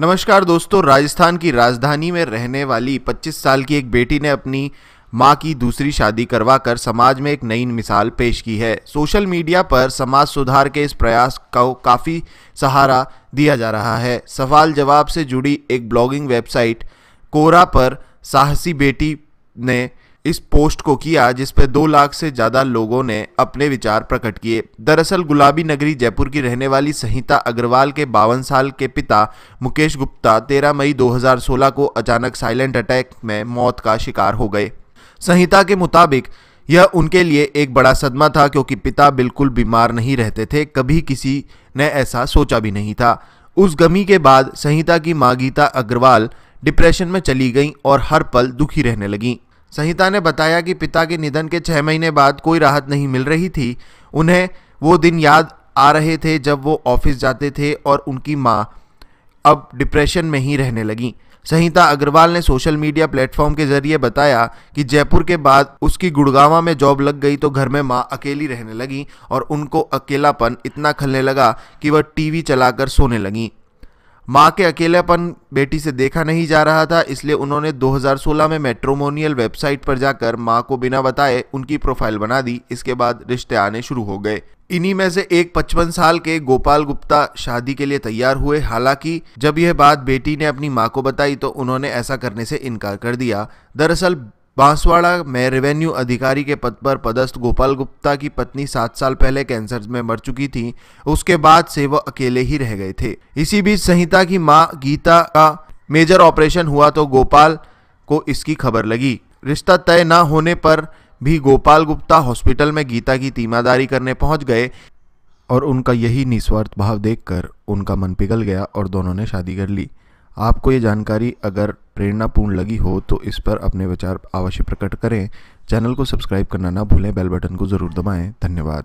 नमस्कार दोस्तों, राजस्थान की राजधानी में रहने वाली 25 साल की एक बेटी ने अपनी माँ की दूसरी शादी करवाकर समाज में एक नई मिसाल पेश की है। सोशल मीडिया पर समाज सुधार के इस प्रयास को काफ़ी सहारा दिया जा रहा है। सवाल जवाब से जुड़ी एक ब्लॉगिंग वेबसाइट कोरा पर साहसी बेटी ने इस पोस्ट को किया जिस पर दो लाख से ज़्यादा लोगों ने अपने विचार प्रकट किए। दरअसल, गुलाबी नगरी जयपुर की रहने वाली संहिता अग्रवाल के बावन साल के पिता मुकेश गुप्ता 13 मई 2016 को अचानक साइलेंट अटैक में मौत का शिकार हो गए। संहिता के मुताबिक, यह उनके लिए एक बड़ा सदमा था क्योंकि पिता बिल्कुल बीमार नहीं रहते थे, कभी किसी ने ऐसा सोचा भी नहीं था। उस गमी के बाद संहिता की माँ गीता अग्रवाल डिप्रेशन में चली गई और हर पल दुखी रहने लगी। संहिता ने बताया कि पिता के निधन के छह महीने बाद कोई राहत नहीं मिल रही थी। उन्हें वो दिन याद आ रहे थे जब वो ऑफ़िस जाते थे और उनकी माँ अब डिप्रेशन में ही रहने लगी। संहिता अग्रवाल ने सोशल मीडिया प्लेटफॉर्म के ज़रिए बताया कि जयपुर के बाद उसकी गुड़गावा में जॉब लग गई तो घर में माँ अकेली रहने लगी और उनको अकेलापन इतना खलने लगा कि वह टीवी चलाकर सोने लगी। माँ के अकेलेपन बेटी से देखा नहीं जा रहा था, इसलिए उन्होंने 2016 में मेट्रोमोनियल वेबसाइट पर जाकर माँ को बिना बताए उनकी प्रोफ़ाइल बना दी। इसके बाद रिश्ते आने शुरू हो गए। इन्हीं में से एक 55 साल के गोपाल गुप्ता शादी के लिए तैयार हुए। हालाँकि जब यह बात बेटी ने अपनी माँ को बताई तो उन्होंने ऐसा करने से इनकार कर दिया। दरअसल बांसवाड़ा में रेवेन्यू अधिकारी के पद पर पदस्थ गोपाल गुप्ता की पत्नी सात साल पहले कैंसर में मर चुकी थी। उसके बाद से वह अकेले ही रह गए थे। इसी बीच संहिता की माँ गीता का मेजर ऑपरेशन हुआ तो गोपाल को इसकी खबर लगी। रिश्ता तय न होने पर भी गोपाल गुप्ता हॉस्पिटल में गीता की तीमादारी करने पहुँच गए और उनका यही निस्वार्थ भाव देखकर उनका मन पिघल गया और दोनों ने शादी कर ली। आपको ये जानकारी अगर प्रेरणापूर्ण लगी हो तो इस पर अपने विचार अवश्य प्रकट करें। चैनल को सब्सक्राइब करना ना भूलें, बेल बटन को ज़रूर दबाएँ। धन्यवाद।